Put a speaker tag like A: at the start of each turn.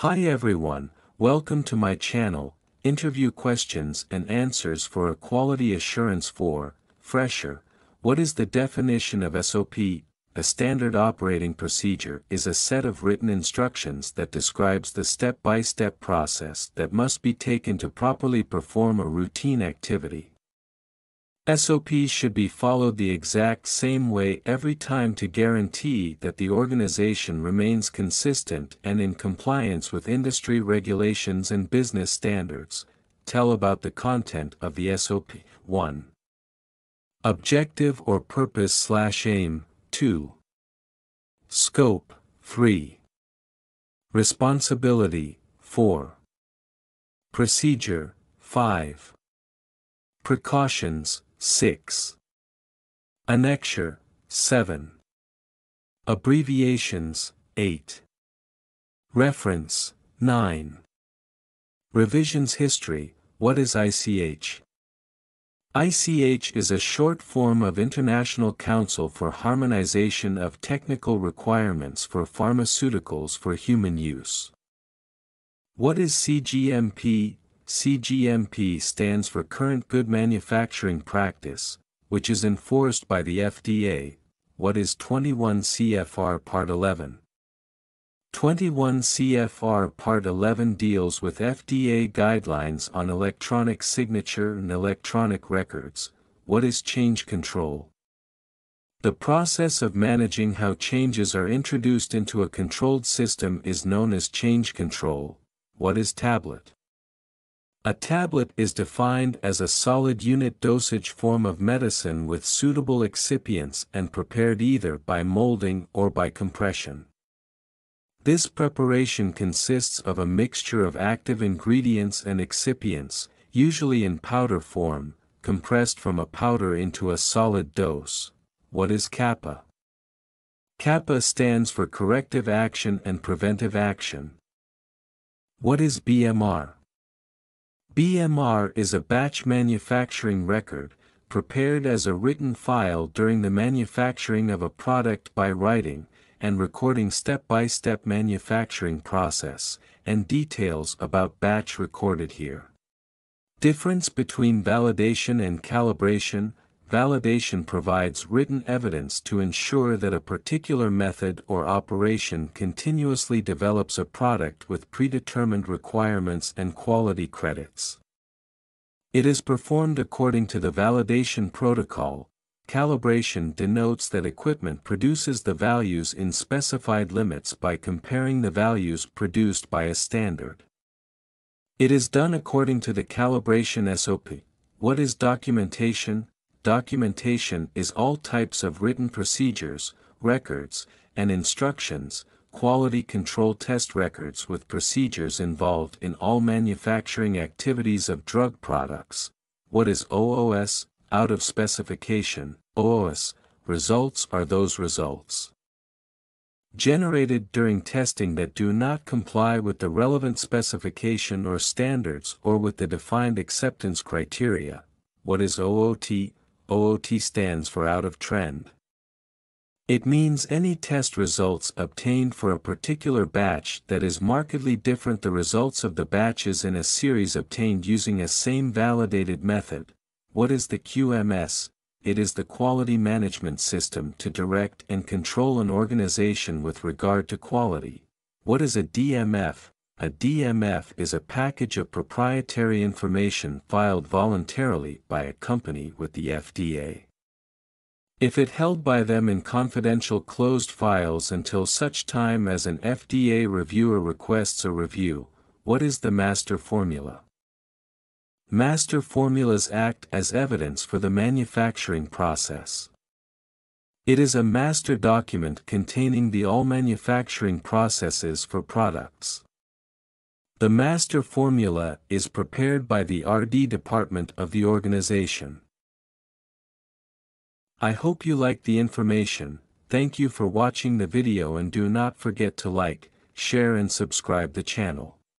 A: Hi everyone, welcome to my channel, Interview Questions and Answers for a Quality Assurance for, Fresher. What is the definition of SOP? A standard operating procedure is a set of written instructions that describes the step-by-step process that must be taken to properly perform a routine activity. SOPs should be followed the exact same way every time to guarantee that the organization remains consistent and in compliance with industry regulations and business standards. Tell about the content of the SOP. 1. Objective or purpose slash aim. 2. Scope. 3. Responsibility. 4. Procedure. 5. Precautions. 6. Annexure, 7. Abbreviations, 8. Reference, 9. Revisions History, What is ICH? ICH is a short form of International Council for Harmonization of Technical Requirements for Pharmaceuticals for Human Use. What is CGMP? CGMP stands for Current Good Manufacturing Practice, which is enforced by the FDA. What is 21 CFR Part 11? 21 CFR Part 11 deals with FDA guidelines on electronic signature and electronic records. What is change control? The process of managing how changes are introduced into a controlled system is known as change control. What is tablet? A tablet is defined as a solid unit dosage form of medicine with suitable excipients and prepared either by molding or by compression. This preparation consists of a mixture of active ingredients and excipients, usually in powder form, compressed from a powder into a solid dose. What is CAPA? CAPA stands for Corrective Action and Preventive Action. What is BMR? BMR is a batch manufacturing record, prepared as a written file during the manufacturing of a product by writing, and recording step-by-step -step manufacturing process, and details about batch recorded here. Difference between validation and calibration, validation provides written evidence to ensure that a particular method or operation continuously develops a product with predetermined requirements and quality credits. It is performed according to the validation protocol. Calibration denotes that equipment produces the values in specified limits by comparing the values produced by a standard. It is done according to the calibration SOP. What is documentation? Documentation is all types of written procedures, records, and instructions, quality control test records with procedures involved in all manufacturing activities of drug products. What is OOS? Out of specification, OOS, results are those results generated during testing that do not comply with the relevant specification or standards or with the defined acceptance criteria. What is OOT? OOT stands for out of trend. It means any test results obtained for a particular batch that is markedly different the results of the batches in a series obtained using a same validated method. What is the QMS? It is the quality management system to direct and control an organization with regard to quality. What is a DMF? A DMF is a package of proprietary information filed voluntarily by a company with the FDA. If it held by them in confidential closed files until such time as an FDA reviewer requests a review, what is the master formula? Master formulas act as evidence for the manufacturing process. It is a master document containing the all manufacturing processes for products. The master formula is prepared by the RD department of the organization. I hope you liked the information, thank you for watching the video and do not forget to like, share and subscribe the channel.